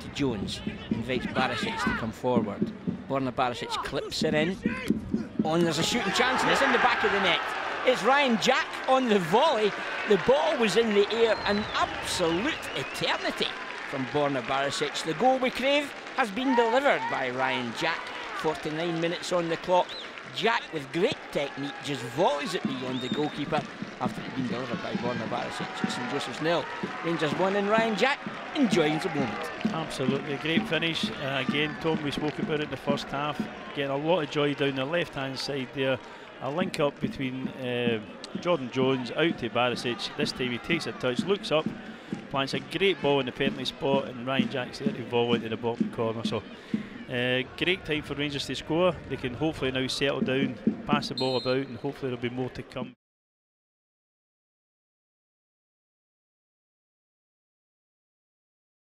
to Jones. Invites Barisic to come forward. Borna Barisic clips it in. And there's a shooting chance, and it's in the back of the net. It's Ryan Jack on the volley. The ball was in the air, an absolute eternity from Borna Barisic. The goal we crave has been delivered by Ryan Jack. 49 minutes on the clock. Jack, with great technique, just volleys it beyond the goalkeeper after it's been delivered by Borna Barisic at St Joseph's nil. Rangers 1 and Ryan Jack enjoying the moment. Absolutely, a great finish. Uh, again, Tom, we spoke about it in the first half. Getting a lot of joy down the left hand side there. A link up between uh, Jordan Jones out to Barisic. This time he takes a touch, looks up, plants a great ball in the penalty spot, and Ryan Jack's there to volley into the bottom corner. So uh, great time for Rangers to score. They can hopefully now settle down, pass the ball about, and hopefully there'll be more to come.